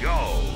go.